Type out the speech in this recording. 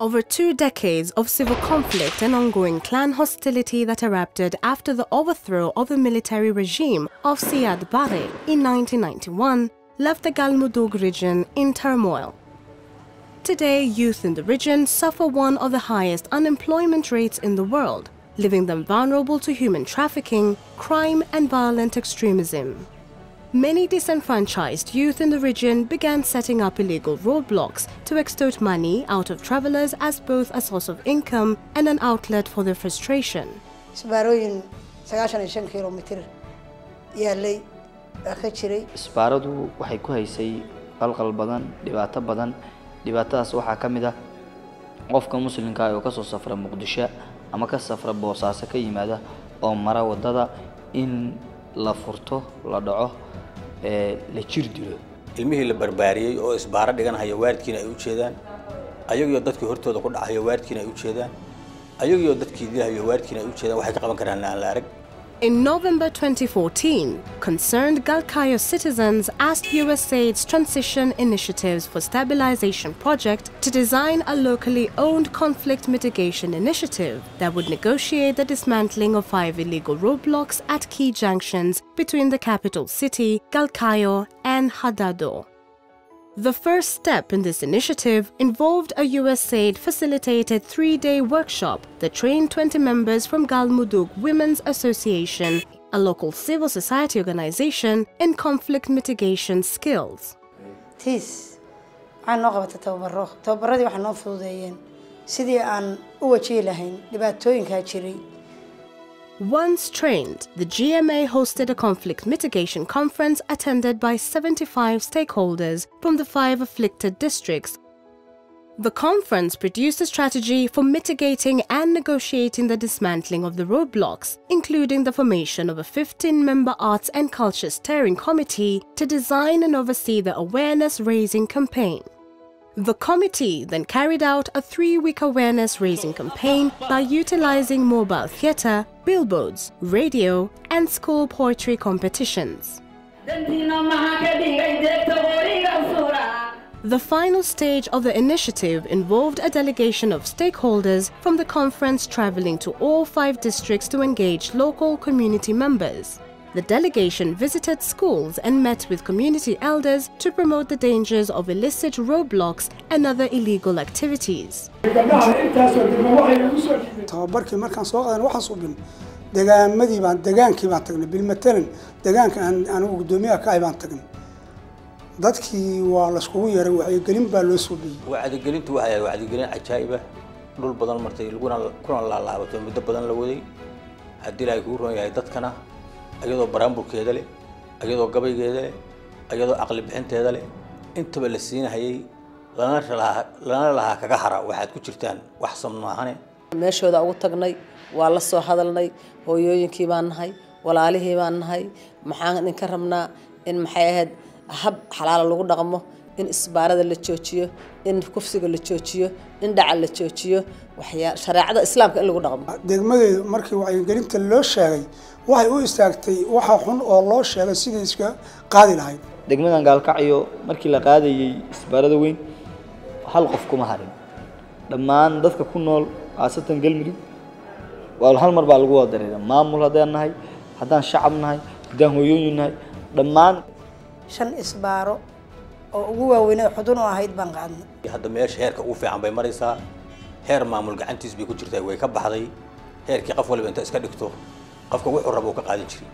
Over two decades of civil conflict and ongoing clan hostility that erupted after the overthrow of the military regime of Siad Barre in 1991 left the Galmudug region in turmoil. Today, youth in the region suffer one of the highest unemployment rates in the world, leaving them vulnerable to human trafficking, crime, and violent extremism. Many disenfranchised youth in the region began setting up illegal roadblocks to extort money out of travelers as both a source of income and an outlet for their frustration. isbaarooyin sagaashan iyo shan kilomitir yaalay baa ka jiray isbaaradu waxay ku haysay qalqal badan dhibaato badan. Dhibaatadaas waxaa ka mid ah qofka muslimka ah oo kasoo safra muqdisho ama ka safra boosaaso ka yimaada oo mara wadada in la furto la dhaco la jir dilo. Ilmihii la barbaariyey oo isbaaro dhiganhaya waalidkiina ay u jeedaan ayagiyo dadkii hortooda ku dhacayo waalidkiina ay u jeedaan ayagiyo dadkii dilahayo waalidkiina ay u jeedaan waxay ka qaban karaan aan la arag In November 2014, concerned Galkayo citizens asked USAID's Transition Initiatives for Stabilization project to design a locally owned conflict mitigation initiative that would negotiate the dismantling of five illegal roadblocks at key junctions between the capital city, Galkayo, and Hadado. The first step in this initiative involved a USAID facilitated three day workshop that trained 20 members from Galmudug Women's Association, a local civil society organization, in conflict mitigation skills. sidii aan Once trained, the GMA hosted a conflict mitigation conference attended by 75 stakeholders from the five afflicted districts. The conference produced a strategy for mitigating and negotiating the dismantling of the roadblocks, including the formation of a 15 member arts and culture steering committee to design and oversee the awareness raising campaign. The committee then carried out a three week awareness raising campaign by utilizing mobile theatre, billboards, radio, and school poetry competitions. The final stage of the initiative involved a delegation of stakeholders from the conference traveling to all five districts to engage local community members. The delegation visited schools and met with community elders to promote the dangers of illicit roadblocks and other illegal activities. tababarkii markaan soo qadan waxaan suubin degaamadii baan degaankii baan tagnay bilmatalan degaanka aan anigu guddoomiyaha ka ahay baan tagnay. Dadkii waa layskugu yeeray wacyigelin baa loo suubiyey wacdigelintu waxay ahayd wacdigelin cajaa'iba dhul badan martay laguna kuna laalaabato muddo badan la waday. Haddii ilaahay kuu roon yahay dadkana iyadoo baraamburkeeda leh iyadoo gabaygeeda leh iyadoo caqli bixinteeda leh intaba la siinahayay lana lahaa kaga hara waxaad ku jirtaan wax sam meeshooda ugu tagnay waa la soo hadalnay hooyooyinkii baan nahay walaalihii baan nahay maxaan idinka rabnaa in maxay ahayd hab xalaala lagu dhaqmo in isbaarada la joojiyo in kufsiga la joojiyo in dhaca la joojiyo waxyaa shareecada islaamka in lagu dhaqmo. Degmadeedu markii wacyigelinta loo sheegay waxay u istaagtay waxa xun oo loo sheegay sidii iska qaadi lahayd. Degmadan gaalkacyo markii la qaadayey isbaarada weyn hal qof kuma harin. Dhammaan dadka ku nool khaasatan galmudug waa hal mar baa lagu wada dareera maamul haddaan nahay haddaan shacab nahay haddaan hooyooyin nahay dhammaan shan isbaaro oo ugu waaweynay xudun u ahayd baan qaadnay. Hadda meesha heerka ugu fiican bay maraysaa. Heer maamul gacantiis bay ku jirtaa way ka baxday. Heerkii qof waliba inta iska dhigto qofka wuxuu rabo ka qaadan jiray